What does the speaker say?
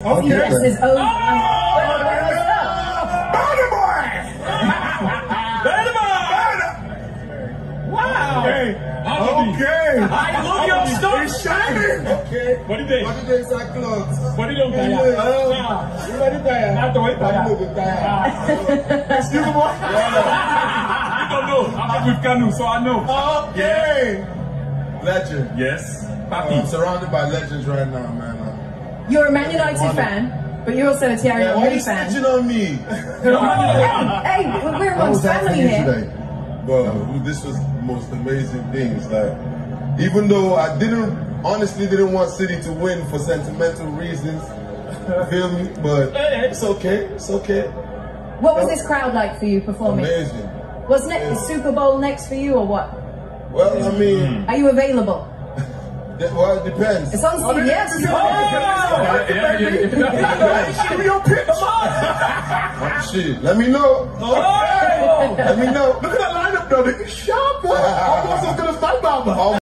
He dressed his own. Burna boy! Wow! Okay. Okay. I love your stuff. It's shining. Okay. What you think? What do you think is clothes? What do you think? Hey, Taya? look, oh, Taya? Not the way, Taya. I'm looking, Taya. Excuse me, boy. I don't know. I'm with Kanu, so I know. Okay. Legend. Yes. I'm Papi. Uh, surrounded by legends right now, man. You're a Man United fan, but you're also a Thierry Yeah, why Henry you fan. snitching on me? Hey, hey, we're amongst family here. today? Well, this was the most amazing thing. It's like, even though I didn't, honestly didn't want City to win for sentimental reasons, feel me? But it's okay. It's okay. What was this crowd like for you performing? Amazing. Was next the Super Bowl next for you or what? Well, I mean, Are you available? De- well, it depends. It's on CBS. Yeah, yeah, yeah. Give me your pitch. Shit, let me know. Oh! Let me know. Look at that lineup though. They sharp, boy. Almost as good as my mama.